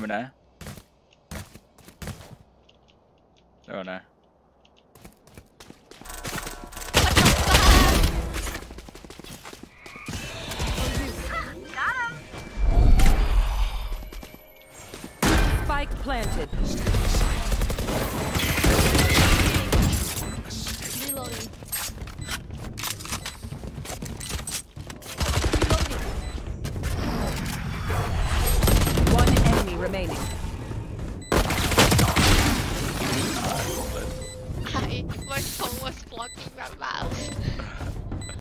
coming there. They're on there. Spike planted. Remaining. I,